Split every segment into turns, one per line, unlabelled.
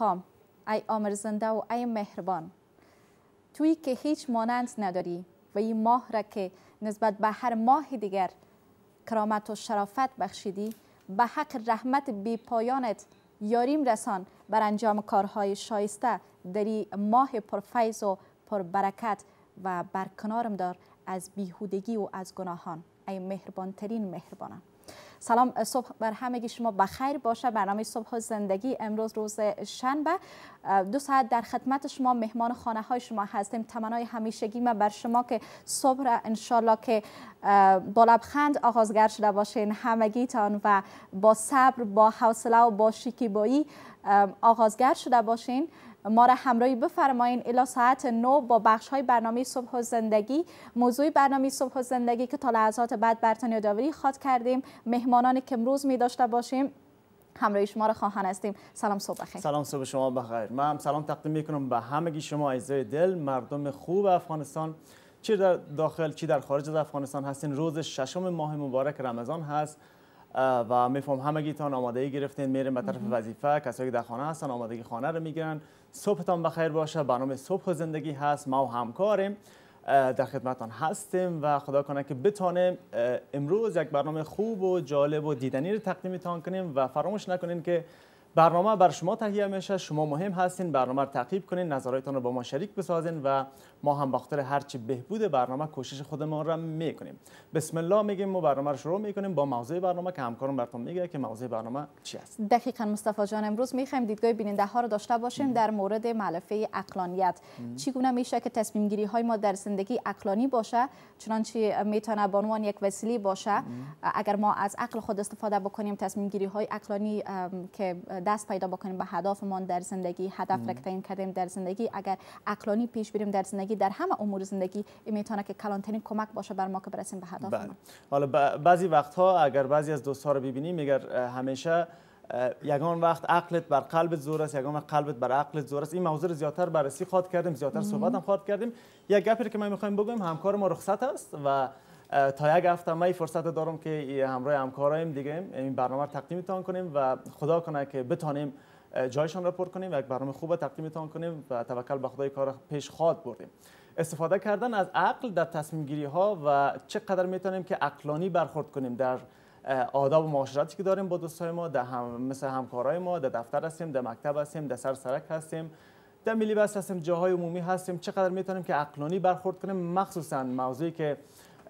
مقام ای آمرزنده و ای مهربان. تویی که هیچ مانند نداری و این ماه را که نسبت به هر ماه دیگر کرامت و شرافت بخشیدی به حق رحمت بی پایانت یاریم رسان بر انجام کارهای شایسته. در این ماه پرفیض و پربرکت و برکنارم دار از بیهودگی و از گناهان. ای مهربان ترین مهربانم سلام صبح بر همگی شما بخیر باشه. برنامه صبح زندگی امروز روز شنبه. دو ساعت در خدمت شما مهمان خانه های شما هستیم. تمنای همیشگی ما بر شما که صبح را انشالله که با لبخند آغازگر شده باشین همگیتان و با صبر با حوصله و با شکیبایی آغازگر شده باشین. ما را همراهی بفرمایین. الا ساعت نو با بخش های برنامه صبح و زندگی. موضوع برنامه صبح و زندگی که تا لحظات بعد برتن یادآوری خواد کردیم. مهمانانی که امروز می داشته باشیم. همراه شما را خواهان هستیم. سلام صبح بخیر.
سلام صبح شما بخیر. من هم سلام تقدیم می‌کنم به همگی شما عزیزای دل. مردم خوب افغانستان. چی در داخل چی در خارج از افغانستان هستین؟ روز ششم ماه مبارک رمضان هست. و میفهم همگیتان آمادگی گرفتین میرین به طرف وظیفه کسایی که در خانه هستن آمادگی خانه رو می‌گیرن. صبحتان بخیر باشه. برنامه صبح و زندگی هست. ما و همکاریم. در خدمتان هستیم و خدا کنه که بتانیم امروز یک برنامه خوب و جالب و دیدنی رو تقدیمتان کنیم و فراموش نکنین که برنامه بر شما تهیه میشه. شما مهم هستین برنامه رو تعقیب کنین نظراتتان رو با ما شریک بسازین و ما هم بخاطر هرچی بهبود برنامه کوشش خودمون را می‌کنیم. بسم الله میگیم ما برنامه رو شروع می‌کنیم با موضوع برنامه که همکارم براتون میگه که موضوع برنامه چی است.
دقیقا مصطفی جان امروز می‌خوایم دیدگاه بیننده ها رو داشته باشیم در مورد ملفه اقلانیت. چگونه میشه که تصمیم گیری های ما در زندگی اقلانی باشه؟ چنانچه می‌تونه به عنوان یک وسیله باشه. اگر ما از عقل خود استفاده بکنیم تصمیم گیری های اقلانی که دست پیدا بکنیم به هدفمان در زندگی هدف را تعیین کردیم در زندگی. اگر اقلانی پیش بریم در زندگی در همه امور زندگی این می‌تونه که کلانترین کمک باشه بر ما که برسیم به هدف
بله. حالا بعضی وقتها اگر بعضی از دوستها رو ببینیم میگر همیشه یگان وقت عقلت بر قلبت زور است یگان وقت قلبت بر عقلت زور است این موضوع رو زیادتر بررسی خواد کردیم زیادتر صحبت هم خواد کردیم. یک گپی که ما می‌خوایم بگویم همکار ما رخصت است و تا یک هفته ما فرصت دارم که همراه همکارایم دیگه این برنامه رو تقدیمتان کنیم و خدا کنه که بتانیم جایشان را پر کنیم و یک برنامه خوب تقدیمتان کنیم و توکل به خدای کار پیش خواد بردیم. استفاده کردن از عقل در تصمیم گیری ها و چقدر می‌تونیم که عقلانی برخورد کنیم در آداب و معاشرتی که داریم با دوستای ما در هم مثل همکارای ما در دفتر هستیم در مکتب هستیم در سر سرک هستیم در ملی بس هستیم جاهای عمومی هستیم. چقدر می‌تونیم که عقلانی برخورد کنیم؟ مخصوصا موضوعی که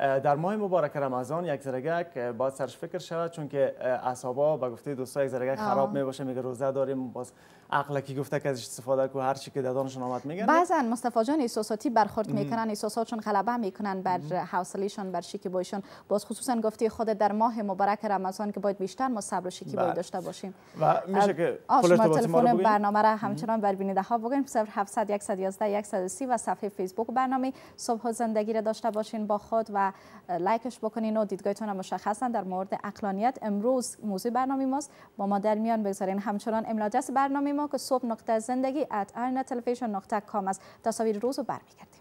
در ماه مبارک رمضان یک زرگک باید سرش فکر شود چون که اصابا به گفته دوستا یک زرگک خراب می باشه میگه روزه داریم باز عقل کی گفته که ازش استفاده کو هر چی که دادانشون آمد میگن.
بعضا مصطفی جان احساساتی برخورد می‌کنن احساساتشون غلبه می‌کنن بر حوصلهشون بر شکیبایشون باز خصوصا گفته خود در ماه مبارک رمضان که باید بیشتر ما صبر و شکیبایی داشته باشیم.
و میشه که
تلفن برنامه را همچنان بر بیننده ها بگوین 0700 111 130 و صفحه فیسبوک برنامه. صبح زندگی را داشته باشین با خود و لایکش بکنین و دیدگاهتون مشخصا در مورد اقلانیت. امروز موضوع برنامه ماست. با ما در میان بگذارین همچنان املاجس برنامه ما که صبح نقطه زندگی ات تلویزیون نقطه کام است. تصاویر روز رو برمیگردیم.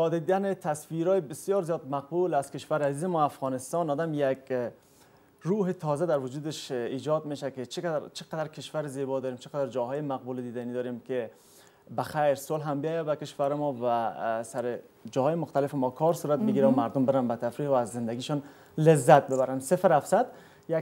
با دیدن تصویرهای بسیار زیاد مقبول از کشور عزیز ما افغانستان. آدم یک روح تازه در وجودش ایجاد میشه که چقدر, چقدر کشور زیبا داریم چقدر جاهای مقبول دیدنی داریم که بخیر صلح هم بیاید به کشور ما و سر جاهای مختلف ما کار صورت بگیره و مردم برن به تفریح و از زندگیشون لذت ببرن. 0700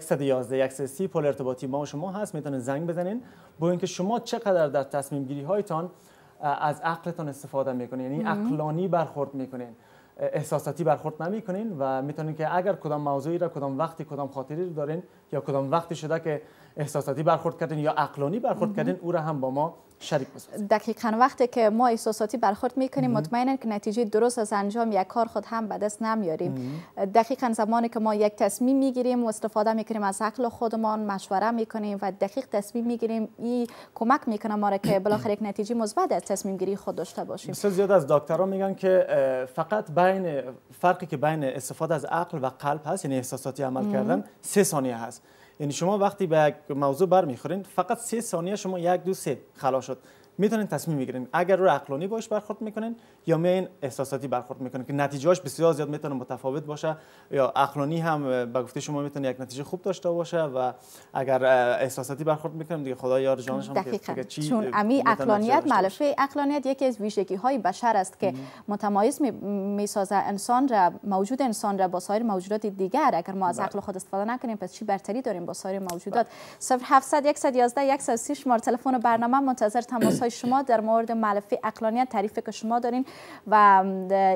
111 130 پل ارتباطی ما و شما هست. می‌تونید زنگ بزنین. با اینکه شما چقدر در تصمیم گیری هایتان از عقلتان استفاده می‌کنین. یعنی عقلانی برخورد می‌کنین. احساساتی برخورد نمی‌کنین و می‌تونین که اگر کدام موضوعی را کدام وقتی کدام خاطری رو دارین یا کدام وقتی شده که احساساتی برخورد کردین یا عقلانی برخورد کردین او را هم با ما شریک بسازید
دقیقا وقتی که ما احساساتی برخورد می‌کنیم مطمئنا که نتیجه درست از انجام یک کار خود هم به دست نمیاریم. دقیقا زمانی که ما یک تصمیم می‌گیریم و استفاده می‌کنیم از عقل خودمان مشوره می‌کنیم و دقیق تصمیم می‌گیریم این کمک می‌کنه ما را که بالاخره یک نتیجه مثبت از تصمیم گیری خود داشته باشیم.
بسیار زیاد از دکترها میگن که فقط بین فرقی که بین استفاده از عقل و قلب هست یعنی احساساتی عمل کردن سه ثانیه هست. یعنی شما وقتی به یک موضوع برمیخورین فقط سه ثانیه شما یک دو سه خلا شد. می‌تونین تصمیم می‌گیرین اگر رو عقلانی باش برخورد می‌کنین یا میین احساساتی برخورد می‌کنین که نتیجهش بسیار زیاد می‌تونه متفاوت باشه؟ یا عقلانی هم به گفته شما می‌تونه یک نتیجه خوب داشته باشه و اگر احساساتی برخورد می‌کنیم دیگه خدا یار جانش هم
که چی چون امی عقلانیت معلفه عقلانیت یکی از ویژگی های بشر است که متمایز می‌سازه انسان را موجود انسان را با سایر موجودات دیگر. اگر ما از بله. عقل خود استفاده نکنیم پس چی برتری داریم با سایر موجودات؟ 0700 111 130 شماره تلفن برنامه منتظر تماس شما در مورد ملفه اقلانیت تعریف که شما دارین و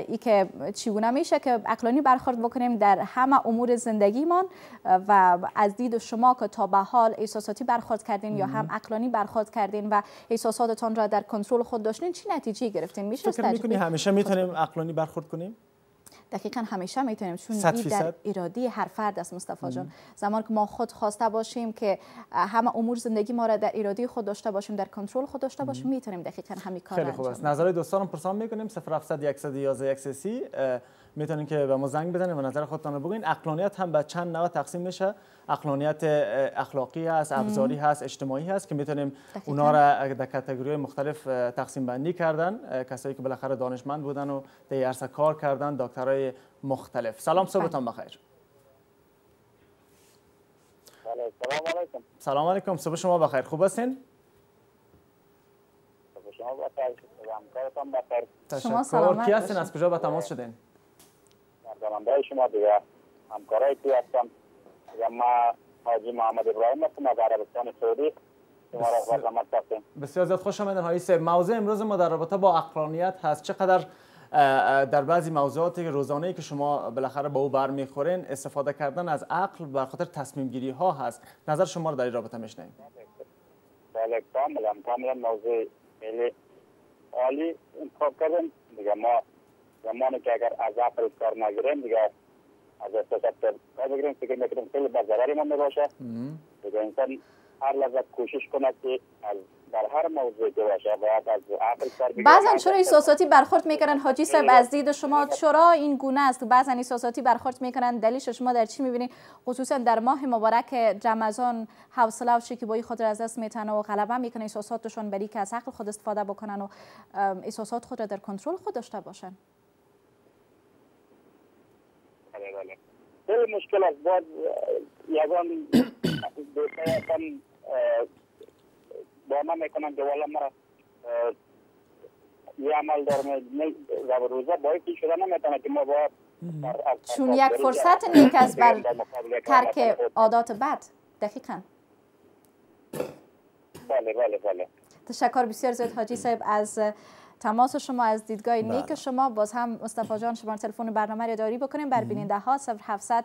ای که چگونه میشه که اقلانی برخورد بکنیم در همه امور زندگیمان و از دید شما که تا به حال احساساتی برخورد کردین یا هم اقلانی برخورد کردین و احساساتتان را در کنترل خود داشتین چی نتیجه گرفتین؟ میشه
فکر همیشه می‌تونیم اقلانی برخورد کنیم؟
دقیقا همیشه می‌تونیم چون این در ارادی هر فرد است مصطفی جان. زمان که ما خود خواسته باشیم که همه امور زندگی ما را در ارادی خود داشته باشیم در کنترل خود داشته باشیم می‌تونیم دقیقا همین کار
خیلی خوب است. نظر دوستانم پرسان می‌کنیم 0700 111 130 می‌تونین که به ما زنگ بزنید و نظر خودتان رو بگین اقلانیت هم به چند نوع تقسیم میشه. اقلانیت اخلاقی هست ابزاری هست اجتماعی هست که می‌تونیم اونا را در کاتگوری مختلف تقسیم بندی کردن. کسایی که بالاخره دانشمند بودن و در عرصه کار کردن دکترای مختلف. سلام صبحتان بخیر.
سلام علیکم.
سلام علیکم صبح شما بخیر. خوب هستین؟
شما بخیر.
تشکر. کی هستین؟ از کجا به تماس شدین؟
راننده شما دیگه. همکارای توی هستم. ما حاجی محمد ابراهیم هستم از عربستان سعودی شما را
بسیار زیاد خوش آمدین های سه موضوع امروز ما در رابطه با اقلانیت هست. چقدر در بعضی موضوعات روزانه که شما بالاخره با او برمیخورین استفاده کردن از عقل بر خاطر تصمیم گیری ها هست. نظر شما رو در این رابطه میشنیم
بله کاملا کاملا موضوع خیلی عالی. انتخاب کردن دیگه ما زمانی که اگر از عقل کار نگیریم دیگه از احساسات کار بگیریم فکر می‌کنیم خیلی به ضرری ما می‌باشه دیگه انسان هر لحظه کوشش کنه که از در هر موضوع که باشه باید از عقل کار
بعضا چرا احساساتی برخورد می‌کنن حاجی صاحب از دید شما چرا این گونه است؟ بعضا احساساتی برخورد می‌کنن دلیلش شما در چی می‌بینید خصوصا در ماه مبارک رمضان حوصله و شکیبایی خود را از دست میتن و غلبه می‌کنن. احساساتشون برای که از عقل خود استفاده بکنن و احساسات خود را در کنترل خود داشته باشن
بله خیلی مشکل است. باید یگان دوستای هستم با من می‌کنن که والا مرا یه عمل دارم روزه باید شده نمی‌تونه که ما باید
چون یک فرصت نیک است بر ترک عادات بد. دقیقا.
بله بله بله.
تشکر بسیار زیاد حاجی صاحب از تماس شما از دیدگاه بله. نیک شما. باز هم مصطفی جان شما تلفن برنامه را داری بکنیم بر بیننده ها 0700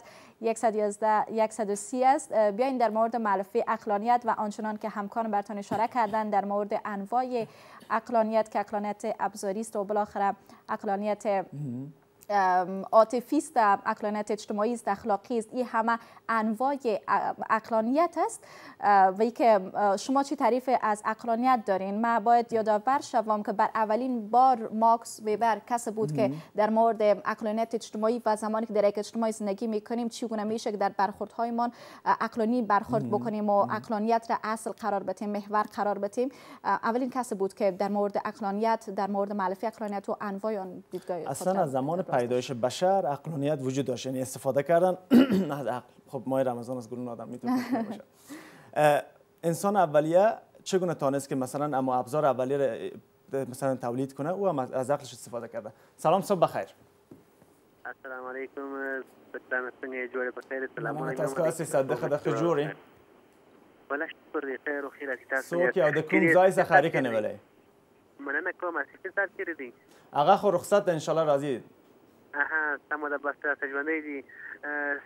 111 130 است. بیاین در مورد معرفی اقلانیت و آنچنان که همکان برتان اشاره کردن در مورد انواع اقلانیت که اقلانیت ابزاری است و بالاخره اقلانیت عاطفی است اقلانیت اجتماعی است اخلاقی است. این همه انواع اقلانیت است. و که شما چی تعریف از اقلانیت دارین؟ ما باید یادآور شوم که بر اولین بار ماکس ویبر کس بود که در مورد اقلانیت اجتماعی و زمانی که در یک اجتماعی زندگی می‌کنیم چگونه میشه که در برخوردهایمان اقلانی برخورد بکنیم و اقلانیت را اصل قرار بدیم محور قرار بدیم. اولین کس بود که در مورد اقلانیت در مورد معرفی اقلانیت و انواع آن دیدگاه
اصلا از زمان پیدایش بشر اقلانیت وجود داشت. یعنی استفاده کردن از عقل. خب ماه رمضان از گلون آدم می‌تونه باشه. انسان اولیه چگونه تانست که مثلا اما ابزار اولیه مثلا تولید کنه او هم از عقلش استفاده کرده. سلام صبح بخیر.
السلام علیکم سلام څنګه جوړه په خیر سلام
علیکم. تاسو کاسې صدقه د جوړې
ولا شکر دی خیر او خیر تاسو
د کوم ځای څخه خاري کنه ولې
مننه کوم چې تاسو چیرې دي
هغه خو رخصت ان شاء الله راځي
اها سمه ده بس تاسو ژوندې دي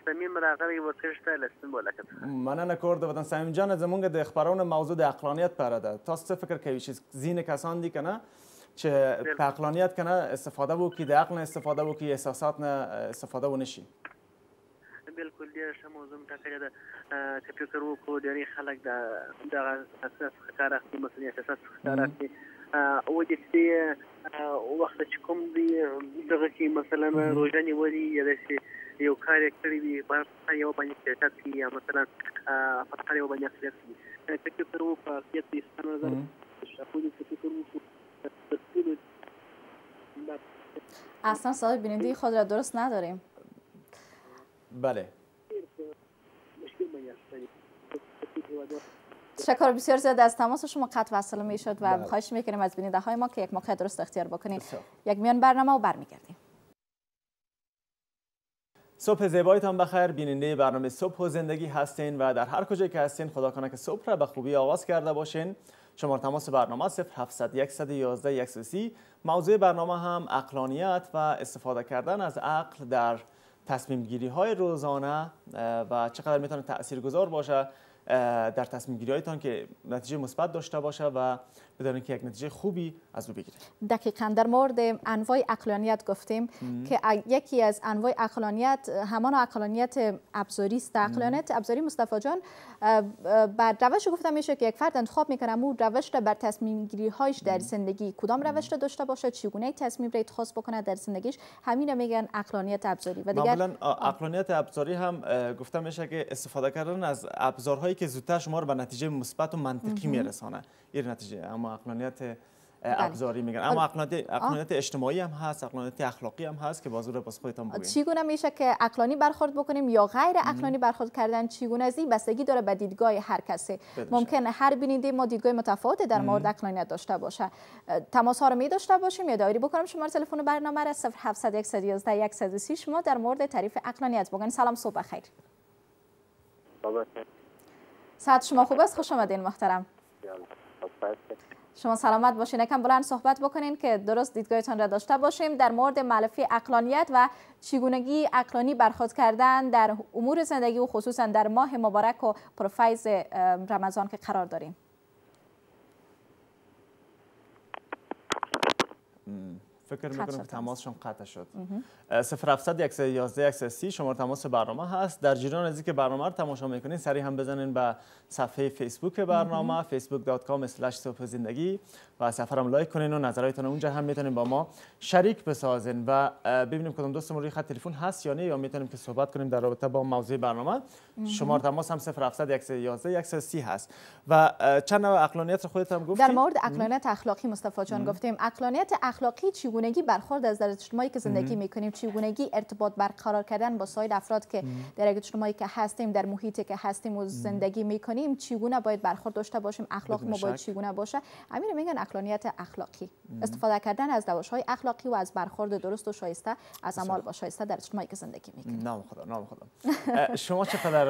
صمیم راغلی ورکشته لسم بولکت
مننه کور د وطن صمیم جان زمونږ د خبرونه موضوع د عقلانیت پره ده تاسو څه فکر کوي چې زین کسان دي کنه چې په عقلانیت کنه استفاده وکړي د عقل استفاده وکړي احساسات نه استفاده ونشي
بالکل ډیر ښه موضوع ټاکلې ده چې فکر وکړو ډېری خلک د دغه اساس ښکار اخلي مسؤلیت اساس ښکار اخلي او د دې وخت چې کوم دی دغه کې مثلا روزه نیولې یا د یو کار کړی وي په یو باندې سیاست کې یا مثلا په کار یو باندې اخلاق کې چې فکر وکړو په کیت کې ستنه شپونی چې فکر وکړو
اصلا صاحب بیننده خود را درست نداریم.
بله
تشکر بسیار زیاد از تماس شما قطع وصل می شد و بله. خواهش می‌کنیم از بیننده های ما که یک موقع درست اختیار بکنید یک میان برنامه و برمیگردیم.
صبح زیبایتان بخیر. بیننده برنامه صبح و زندگی هستین و در هر کجای که هستین خدا کنه که صبح را به خوبی آغاز کرده باشین. شمار تماس برنامه 0700 111 130 موضوع برنامه هم اقلانیت و استفاده کردن از عقل در تصمیم گیری های روزانه و چقدر می‌تونه تأثیر گذار باشه. در تصمیم گیری هایتان که نتیجه مثبت داشته باشه و بدانید که یک نتیجه خوبی از او بگیرید.
دقیقا. در مورد انواع اقلانیت گفتیم که یکی از انواع اقلانیت همان اقلانیت ابزاری است. اقلانیت ابزاری مصطفی جان بر روش گفتم میشه که یک فرد انتخاب می‌کنه او روش را بر تصمیم گیری هایش در زندگی کدام روش را داشته باشه چگونه تصمیم را اتخاذ بکنه در زندگیش همین میگن اقلانیت ابزاری.
و دیگر اقلانیت ابزاری هم گفتم میشه که استفاده کردن از ابزارهایی که زودتر شما رو به نتیجه مثبت و منطقی میرسانه. این نتیجه. اما اقلانیت بله. ابزاری میگن. اما اقلانیت, اقلانیت اجتماعی هم هست اقلانیت اخلاقی هم هست که بازو رو باز خودتون بگید
چگونه میشه که اقلانی برخورد بکنیم یا غیر اقلانی برخورد کردن چگونه از این بستگی داره به دیدگاه هر کسی. ممکن هر بیننده ما دیدگاه متفاوت در مورد اقلانیت داشته باشه. تماس ها رو می داشته باشیم. یا دایری بکنم. شماره تلفن برنامه را 0700 111 130 شما در مورد تعریف اقلانیت بگین سلام صبح بخیر. ساعت شما خوب است؟ خوش آمدین محترم. شما سلامت باشین. یکم بلند صحبت بکنین که درست دیدگاهتان را داشته باشیم. در مورد ملفی اقلانیت و چگونگی اقلانی برخورد کردن در امور زندگی و خصوصا در ماه مبارک و پروفایز رمضان که قرار داریم.
فکر می‌کنم تماسشون قطع شد. 0700 111 130 شماره تماس برنامه هست. در جریان از که برنامه رو تماشا می‌کنین سری هم بزنین به صفحه فیسبوک برنامه facebook.com صبح زندگی و سفرم لایک کنین و نظراتتون اونجا هم می‌تونین با ما شریک بسازین. و ببینیم کدوم دوستمون روی خط تلفن هست یا نه یا می‌تونیم که صحبت کنیم در رابطه با موضوع برنامه. شماره تماس هم 0700 111 130 هست. و چند نوع اقلانیت رو خودت هم
گفتیم در مورد اقلانیت اخلاقی مصطفی جان گفتیم. اقلانیت اخلاقی چگونگی برخورد از در اجتماعی که زندگی می‌کنیم چگونگی ارتباط برقرار کردن با سایر افراد که در اجتماعی که هستیم در محیطی که هستیم و زندگی می‌کنیم چگونه باید برخورد داشته باشیم؟ اخلاق ما باید چگونه باشه؟ همین میگن اقلانیت اخلاقی. استفاده کردن از روش های اخلاقی و از برخورد درست و شایسته از عمل با شایسته در اجتماعی که زندگی می‌کنیم.
نام خدا نام خدا. شما چقدر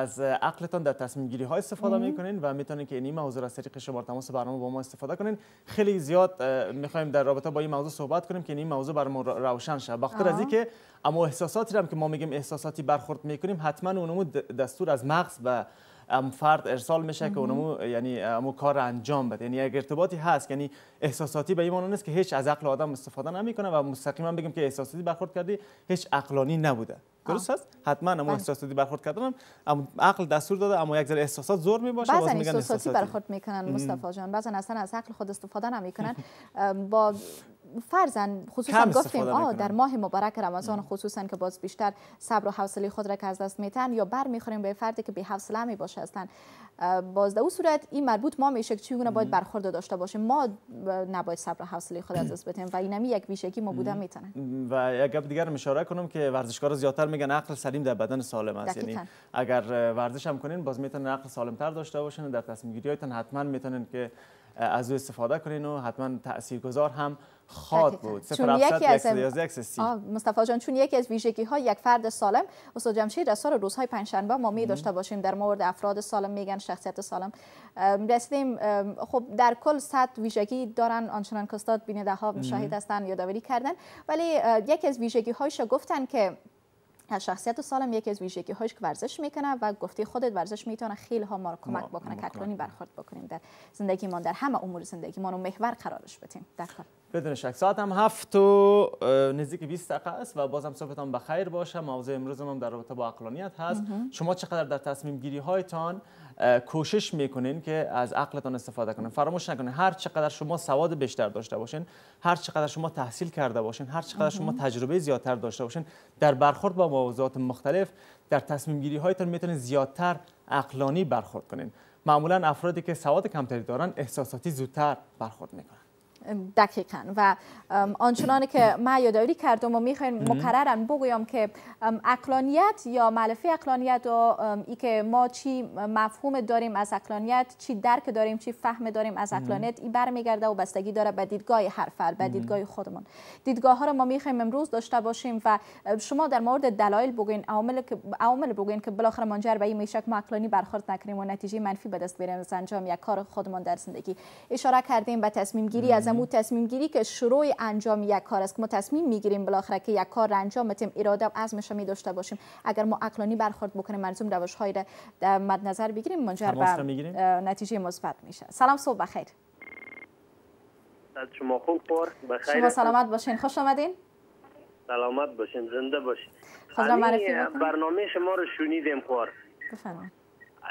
از عقلتان در تصمیم گیری های استفاده می‌کنین و می‌تونین که این موضوع از طریق شماره تماس برنامه با ما استفاده کنین؟ خیلی زیاد می‌خوایم در رابطه با این موضوع صحبت کنیم که این موضوع برامون روشن شه. بخاطر از اینکه اما احساساتی هم که ما میگیم احساساتی برخورد می‌کنیم حتما اونمو دستور از مغز و ام فرد ارسال میشه که اونمو یعنی امو کار انجام بده. یعنی اگر ارتباطی هست یعنی احساساتی به این نیست که هیچ از عقل آدم استفاده نمی‌کنه و مستقیما بگیم که احساساتی برخورد کردی هیچ عقلانی نبوده. درست است حتما اما بله. احساساتی برخورد کردن اما عقل دستور داده اما یک ذره احساسات زور می باشه
بعضن میگن احساساتی برخورد می‌کنن مصطفی جان. بعضن اصلا از عقل خود استفاده نمی‌کنن. با فرزن خصوصا گفتیم آه در ماه مبارک رمضان خصوصا که باز بیشتر صبر و حوصله خود را که از دست میتن یا بر می‌خوریم به فردی که بی حوصله می باشه هستن. باز در صورت این مربوط ما میشه که چگونه باید برخورد داشته باشیم. ما نباید صبر و حوصله خود از دست بدیم و اینمی یک ویژگی ما بودن می‌تونه
و یک گپ دیگر اشاره کنم که ورزشکارا زیاتر میگن عقل سلیم در بدن سالم است. یعنی اگر ورزش هم کنین باز می‌تونن عقل سالم تر داشته باشین در تصمیم گیری حتما می‌تونن که از او استفاده کنین و حتما تاثیرگذار هم خواد بود.
چون یکی از مصطفی جان چون یکی از ویژگی های یک فرد سالم استاد جمشید از سال روزهای پنجشنبه ما می داشته باشیم. در مورد افراد سالم میگن شخصیت سالم. رسیدیم خب در کل صد ویژگی دارن. آنچنان که استاد بیننده ها شاهد هستن یادآوری کردن. ولی یکی از ویژگی هایش گفتن که شخصیت سالم یکی از ویژگی هاش که ورزش می‌کنه و گفته خودت ورزش می‌تونه خیلی ها ما رو کمک بکنه که برخورد بکنیم در زندگی ما در همه امور زندگی ما رو محور قرارش بدیم. در
بدون شک. ساعت هم هفت و نزدیک 20 دقیقه است و بازم صبحتان بخیر باشه. موضوع امروز هم در رابطه با اقلانیت هست. شما چقدر در تصمیم گیری هایتان کوشش می‌کنین که از عقلتان استفاده کنین. فراموش نکنین. هر چقدر شما سواد بیشتر داشته باشین هر چقدر شما تحصیل کرده باشین هر چقدر شما تجربه زیادتر داشته باشین در برخورد با موضوعات مختلف در تصمیم گیری هایتان می‌تونین زیادتر عقلانی برخورد کنین. معمولا افرادی که سواد کمتری دارن احساساتی زودتر برخورد می‌کنن.
دقیقا. و آنچنانی که ما یادآوری کردم و می‌خوایم مکررن بگویم که اقلانیت یا معرفی اقلانیت و ای که ما چی مفهوم داریم از اقلانیت چی درک داریم چی فهم داریم از اقلانیت این برمیگرده و بستگی داره به دیدگاه هر فرد به دیدگاه خودمون دیدگاه ها رو ما می‌خوایم امروز داشته باشیم و شما در مورد دلایل بگوین عوامل که عوامل بگوین که بالاخره منجر به این میشه که ما اقلانی برخورد نکنیم و نتیجه منفی به دست بیاریم از انجام یک کار خودمون در زندگی. اشاره کردیم به تصمیم گیری از امو تصمیم گیری که شروع انجام یک کار است که ما تصمیم می‌گیریم بالاخره که یک کار را انجام بدیم اراده و عزمش می داشته باشیم. اگر ما عقلانی برخورد بکنیم منظوم روش های را در مد نظر بگیریم منجر به نتیجه مثبت میشه. سلام صبح بخیر.
شما خوب بخیر.
شما سلامت باشین. خوش آمدین.
سلامت باشین. زنده باشین.
برنامه
شما رو شنیدیم خور.
بفرمایید.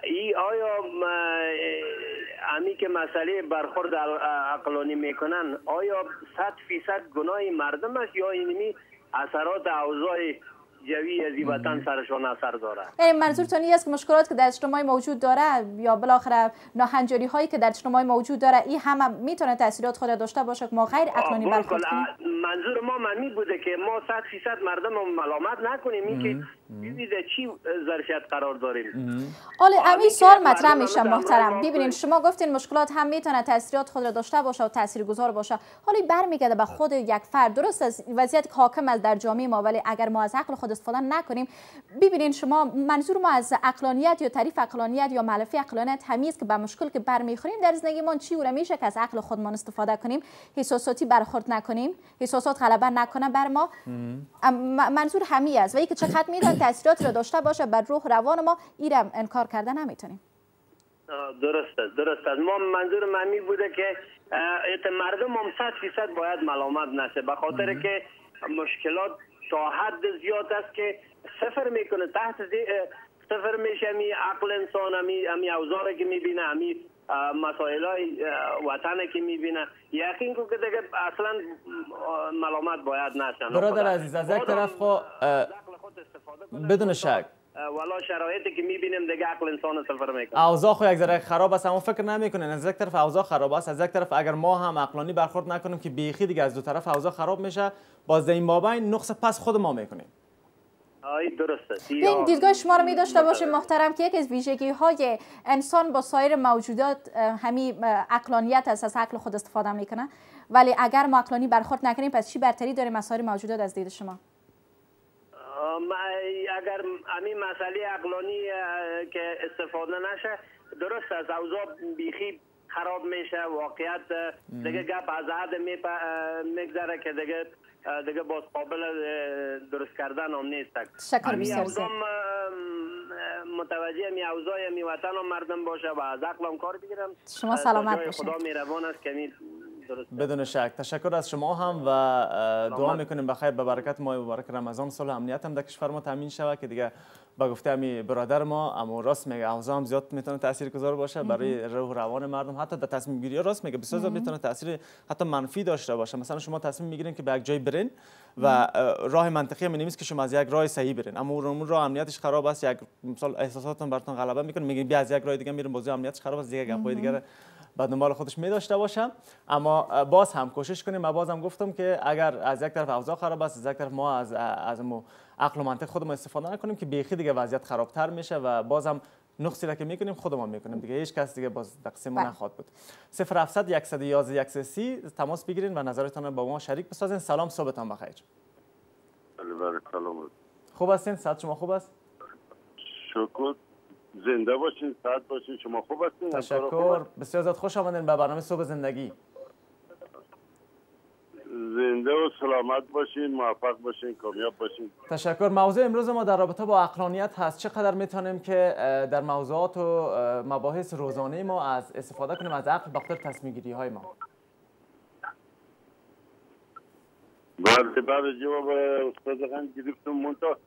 ای آیا امی که مسئله برخورد عقلانی می‌کنن آیا صد فیصد گناه مردم است یا اینمی اثرات اوضاع جوی از این وطن سرشان اثر داره؟
یعنی منظورتون است که مشکلات که در اجتماع موجود داره یا بالاخره ناهنجاری هایی که در اجتماع موجود داره این هم می‌تونه تاثیرات خود داشته باشه که ما غیر عقلانی برخورد کنیم؟
منظور ما منی بوده که ما صد فیصد مردم رو ملامت نکنیم. این که ببینید چی ظرفیت قرار داریم
حالا امی سوال مطرح میشه محترم. ببینید شما گفتین مشکلات هم می‌تونه تاثیرات خود را داشته باشه و تاثیرگذار باشه. حالا برمیگرده به خود یک فرد. درست از وضعیت حاکم از در جامعه ما ولی اگر ما از عقل خود استفاده نکنیم ببینید شما منظور ما از عقلانیت یا تعریف عقلانیت یا معرفی عقلانیت همیست که به مشکل که برمیخوریم در زندگی ما چی و میشه که از عقل خودمان استفاده کنیم؟ احساساتی برخورد نکنیم؟ احساسات غلبه نکنه بر ما؟ منظور همی است. و که چقدر تاثیرات را داشته باشه بر روح روان ما ایرم انکار کرده نمی‌تونیم.
درست است درست است ما منظور من بوده که مردم هم صد فیصد باید ملامت نشه. به خاطر که مشکلات تا حد زیاد است که سفر می‌کنه. تحت سفر میشه می عقل انسان امی امی اوزاره که می‌بینه امی مسائل های وطن که می‌بینه. یقین کو که دیگه اصلا ملامت باید نشن
برادر عزیز از یک طرف خو بدون شک.
والا شرایطی که می‌بینیم دیگه عقل انسان سفر می‌کنه.
اوضاع خو یک ذره خراب است اما فکر نمی‌کنین. از یک طرف اوضاع خراب است از یک طرف اگر ما هم عقلانی برخورد نکنیم که بیخی دیگه از دو طرف اوضاع خراب میشه باز در این مابین نقص پس خود ما می‌کنیم.
درسته.
این دیدگاه شما رو می داشته باشیم محترم که یکی از ویژگی های انسان با سایر موجودات همین عقلانیت است از عقل خود استفاده می‌کنه. ولی اگر ما عقلانی برخورد نکنیم پس چی برتری داریم از سایر موجودات از دید شما؟
اگر همین مسئله عقلانی که استفاده نشه درست است. اوضاع بیخی خراب میشه واقعیت دیگه گپ از حد میگذره که دیگه دیگه باز قابل درست کردن هم نیست.
شکر بسیار
متوجه می اوضاع می وطن و مردم باشه و از عقلم کار بگیرم
شما سلامت باشید
خدا میروان است که
بدون شک. تشکر از شما هم و دعا می‌کنیم. بخیر به برکت ماه مبارک رمضان. صلح امنیت هم در کشور ما تامین شود که دیگه با گفته امی برادر ما اما راست میگه اوضاع هم زیاد می‌تونه تاثیرگذار باشه. برای روح روان مردم حتی در تصمیم گیری راست میگه. بسیار زیاد می‌تونه تاثیر حتی منفی داشته باشه. مثلا شما تصمیم می‌گیرین که به یک جای برین و راه منطقی هم نیست که شما از یک راه صحیح برین. اما اون راه امنیتش خراب است. یک مثلا احساساتتون براتون غلبه می‌کنه. میگین بیا از یک راه دیگه میریم. بازی امنیتش خراب است. دیگه گپای دیگه بعد دنبال خودش می داشته باشم. اما باز هم کوشش کنیم و بازم گفتم که اگر از یک طرف اوضاع خراب است از یک طرف ما از از عقل و منطق خودمون استفاده نکنیم که بیخی دیگه وضعیت خرابتر میشه و بازم نقصی را که می‌کنیم خودمان می‌کنیم دیگه. هیچ کس دیگه باز قسم ما
بله.
نخواهد بود. 0700 111 130 تماس بگیرین و نظرتان را با ما شریک بسازین. سلام صبحتان بخیر.
بله بله سلام
خوب هستین؟ صحت شما خوب است؟
شکر. زنده باشین سعد باشین شما خوب هستین.
تشکر؟ بسیار زیاد خوش آمدین به برنامه صبح زندگی.
زنده و سلامت باشین موفق باشین کامیاب باشین.
تشکر. موضوع امروز ما در رابطه با اقلانیت هست. چقدر می‌تونیم که در موضوعات و مباحث روزانه ما از استفاده کنیم از عقل به خاطر تصمیم گیری های ما؟
بله بله جواب استاد گرفتم. منتها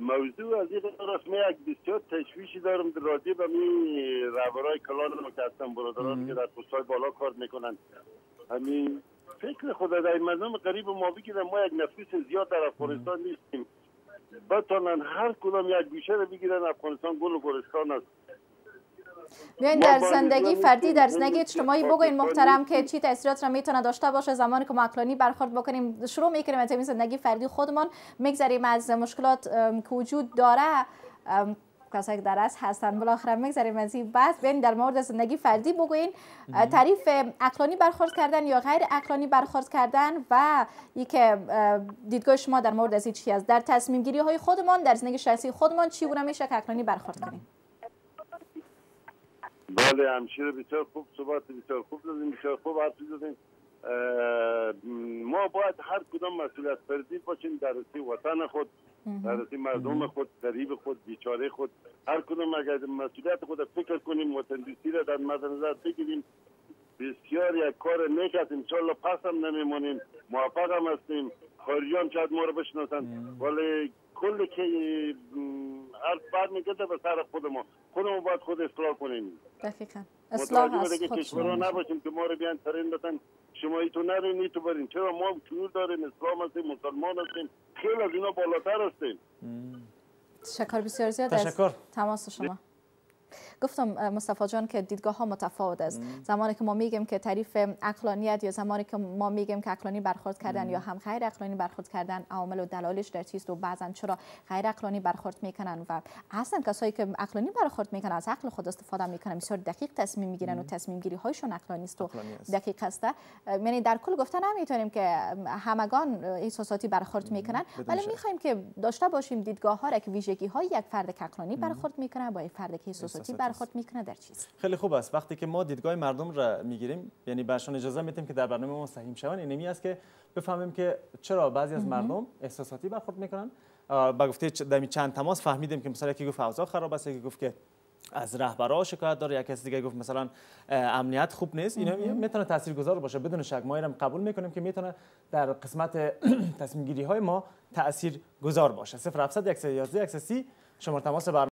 موضوع از این راست من یک بسیار تشویشی دارم در راجع به می رهبرای کلان هستن برادران که در پستهای بالا کار می‌کنن. همین فکر خود در مردم قریب ما بگیرن ما یک نفوس زیاد در افغانستان نیستیم. بتانن هر کدام یک گوشه رو بگیرن افغانستان گل و گلستان است.
بیاین در زندگی فردی در. زندگی اجتماعی بگوین محترم که. چی تاثیرات را می‌تونه داشته باشه زمانی که ما عقلانی برخورد بکنیم. شروع می‌کنیم از زندگی فردی خودمان میگذریم از مشکلات که وجود داره. کسایی که در از هستن بالاخره میگذریم از این بحث. بیاین در مورد زندگی فردی بگوین. تعریف عقلانی برخورد کردن یا غیر عقلانی برخورد کردن و که دیدگاه شما در مورد از این چی است. در تصمیم گیری های خودمان در زندگی شخصی خودمان چی گونه میشه که عقلانی برخورد کنیم؟
بله همشیره بسیار خوب صحبت بسیار خوب دادیم بسیار خوب حرفی اه، ما باید هر کدام مسئولیت پذیر باشیم در وطن خود در مردم خود غریب خود بیچاره خود هر کدام اگر مسئولیت خود فکر کنیم وطن دوستی را در مد نظر بگیریم. بسیار یک کار نیک است انشالله پس هم نمیمانیم موفق هم هستیم. خارجیان شاید ما رو بشناسن. ولی کل که م، حرف برمیگرده به سر خود ما خودمون باید خود اصلاح کنیم.
دقیقا اصلاح از خود شما
نباشیم که ما رو بیان ترین بتن. شما ای تو نرین ای تو برین. چرا؟ ما شعور داریم. اسلام هستیم. مسلمان هستیم. خیلی از اینا بالاتر هستیم.
تشکر بسیار زیاد.
تشکر.
از تماس شما. گفتم مصطفی جان که دیدگاه ها متفاوت است. زمانی که ما میگیم که تعریف عقلانیت یا زمانی که ما میگیم که عقلانی برخورد کردن یا هم غیر عقلانی برخورد کردن عوامل و دلایلش در چیست و بعضا چرا غیر عقلانی برخورد می‌کنن و اصلا کسایی که عقلانی برخورد می‌کنن از عقل خود استفاده می‌کنن بسیار دقیق تصمیم می‌گیرن و تصمیم گیری هایشون عقلانی است و. دقیق است. یعنی در کل گفتن نمی‌تونیم که همگان احساساتی برخورد می‌کنن ولی. می‌خوایم که داشته باشیم دیدگاه ها را که ویژگی های یک فرد که برخورد می‌کنه با یک فرد که احساساتی. برخورد می‌کنه در چیز؟
خیلی خوب است. وقتی که ما دیدگاه مردم را می‌گیریم یعنی برشان اجازه میدیم که در برنامه ما سهیم شوند اینمی است که بفهمیم که چرا بعضی از مردم احساساتی برخورد می‌کنن با گفته دمی چند تماس فهمیدیم که مثلا یکی گفت اوضاع خراب است یکی گفت که از رهبرا شکایت داره یک کسی دیگه گفت مثلا امنیت خوب نیست. اینا می‌تونه تاثیرگذار باشه. بدون شک ما اینم قبول می‌کنیم که می‌تونه در قسمت تصمیم گیری های ما تاثیر گذار باشه 0700 111 130 شماره تماس